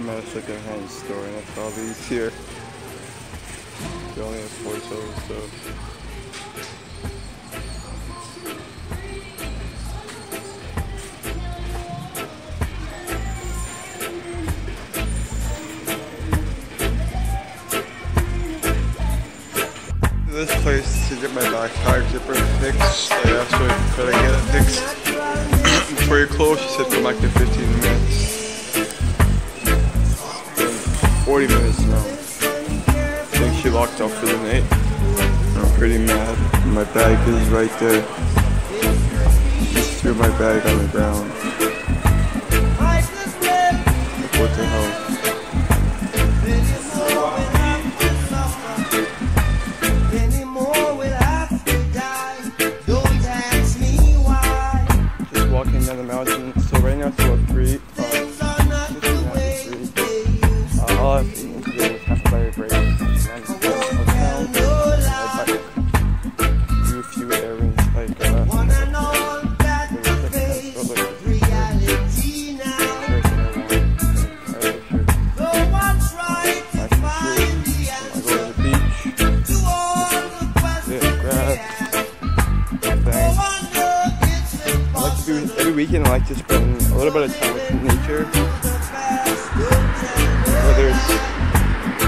I'm a second-hand store and I saw these here. They only have four toes, so. This place to get my back tire zipper fixed. I asked her could I get it fixed before you close. She said come back in 15 minutes. 40 minutes now. I think she locked up for the night. I'm pretty mad. My bag is right there. Just threw my bag on the ground. What the hell? To the hotel. Do a few errands like uh, Every weekend I like to spend a little bit of time with nature.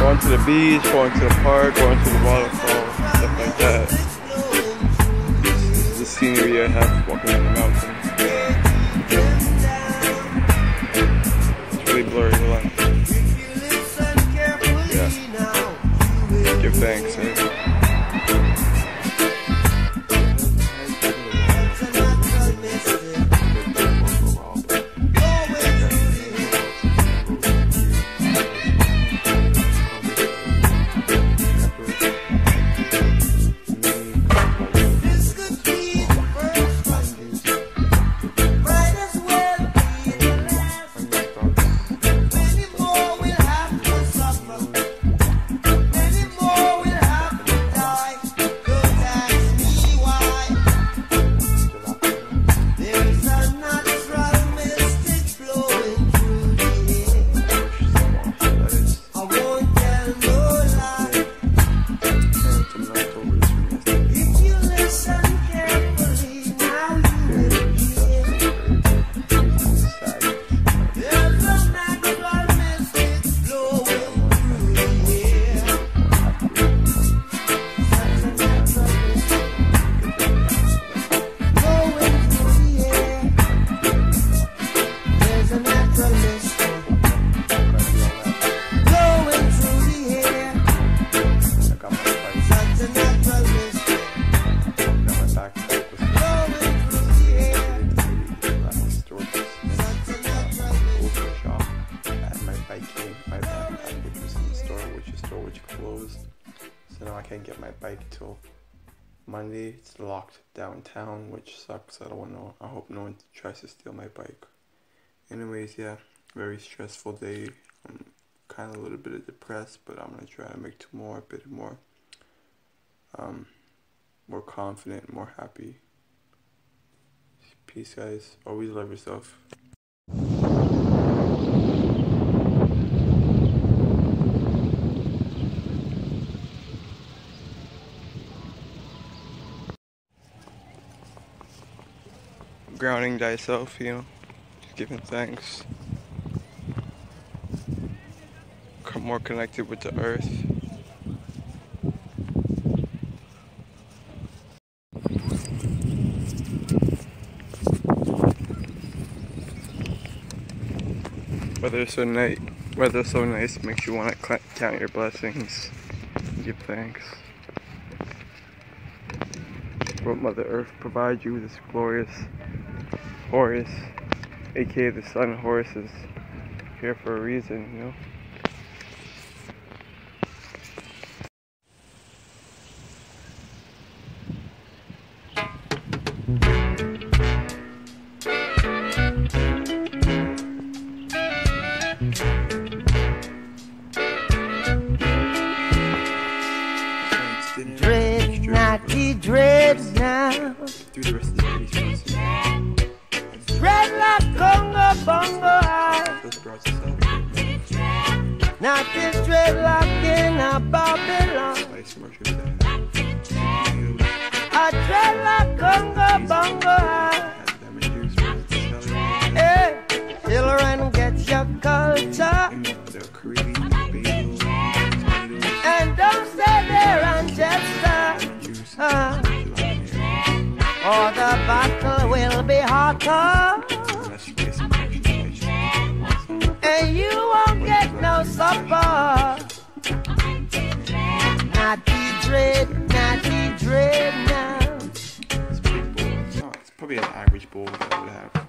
Going to the beach, going to the park, going to the waterfall, stuff like that. This is the scenery I have walking on the mountain. It's really blurry, hold on. Yeah. Give thanks, eh? Till Monday. It's locked downtown, which sucks. I don't know. I hope no one tries to steal my bike. Anyways, yeah, very stressful day. I'm kind of a little bit depressed, but I'm gonna try to make tomorrow a bit more, um, more confident, more happy. Peace, guys. Always love yourself. Grounding thyself, you know, just giving thanks. Come more connected with the earth. Weather so nice, weather so nice makes you want to count your blessings, give thanks what Mother Earth provides you with this glorious Horus, aka the sun Horus, is here for a reason, you know. Dread, not the dread now. Is in a Babylon. Congo Hey, children, get your culture. and don't there and or the battle will be hotter. Supper. Dread, dread now. It's bowl. It's. Probably an average bowl that would have.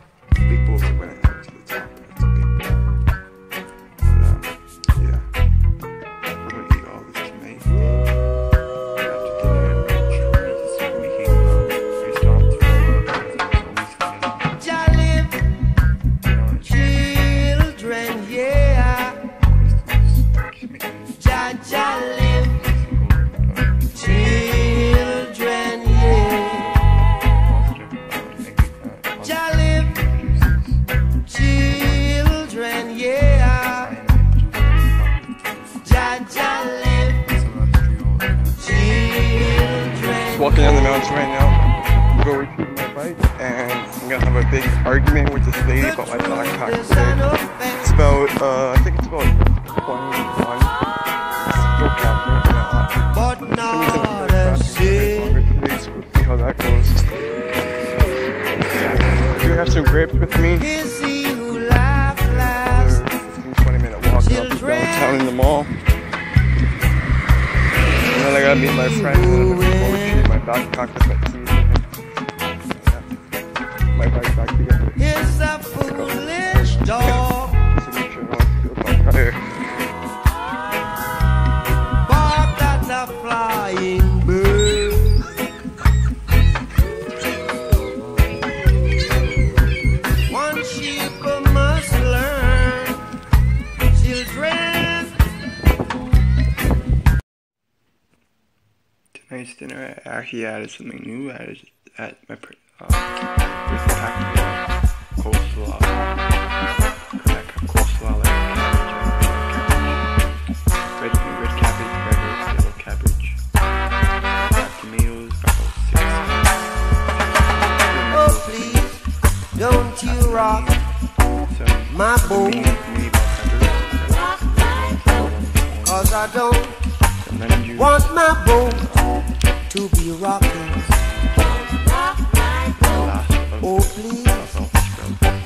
Gonna have a big argument with this lady about my backpack today. It's about, uh, I think it's about 21. Still capturing. But Give me some not good a traffic sin. over today, so we'll see how that goes. I do have some grapes with me. Is he who laughs Another last? 20 minute walk up downtown in the mall. And then I gotta meet my friend and I'm gonna go my backpack with my one feels on fire. Bark at the flying bird. One sheep must learn. Children. Tonight's dinner, I actually added something new. I added at my pr- birthday package coleslaw. Like coleslaw, like cabbage, red, red cabbage, red, yellow cabbage. Got tomatoes, got please, don't you rock my boat. mini, mini bell peppers. Cause I don't Some lemon juice. want my boat to be rocking. Oh, please,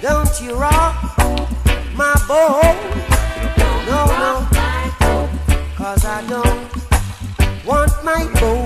don't you rock my boat. No, no, cause I don't want my boat